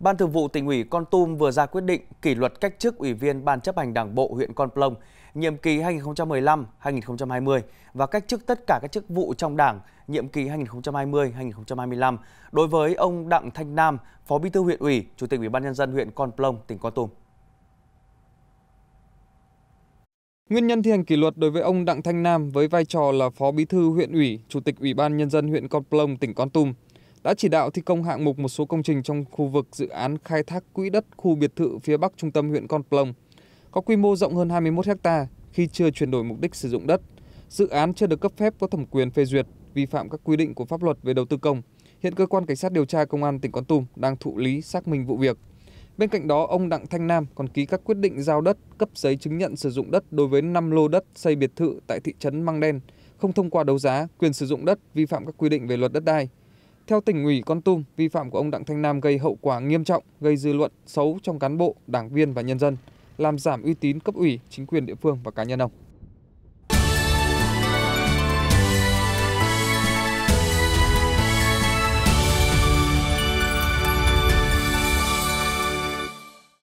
Ban Thường vụ tỉnh ủy Con Tum vừa ra quyết định kỷ luật cách chức Ủy viên Ban chấp hành Đảng bộ huyện Con Plong nhiệm kỳ 2015-2020 và cách chức tất cả các chức vụ trong Đảng nhiệm kỳ 2020-2025 đối với ông Đặng Thanh Nam, Phó Bí thư huyện ủy, Chủ tịch Ủy ban nhân dân huyện Con Plong, tỉnh Con Tum. Nguyên nhân thi hành kỷ luật đối với ông Đặng Thanh Nam với vai trò là Phó Bí thư huyện ủy, Chủ tịch Ủy ban nhân dân huyện Con Plong, tỉnh Con Tum đã chỉ đạo thi công hạng mục một số công trình trong khu vực dự án khai thác quỹ đất khu biệt thự phía bắc trung tâm huyện Con Plong có quy mô rộng hơn 21 ha khi chưa chuyển đổi mục đích sử dụng đất. Dự án chưa được cấp phép có thẩm quyền phê duyệt, vi phạm các quy định của pháp luật về đầu tư công. Hiện cơ quan cảnh sát điều tra công an tỉnh Con Tum đang thụ lý xác minh vụ việc. Bên cạnh đó, ông Đặng Thanh Nam còn ký các quyết định giao đất, cấp giấy chứng nhận sử dụng đất đối với 5 lô đất xây biệt thự tại thị trấn Măng Đen, không thông qua đấu giá, quyền sử dụng đất vi phạm các quy định về luật đất đai. Theo tỉnh ủy Con Tum, vi phạm của ông Đặng Thanh Nam gây hậu quả nghiêm trọng, gây dư luận xấu trong cán bộ, đảng viên và nhân dân, làm giảm uy tín cấp ủy, chính quyền địa phương và cá nhân ông.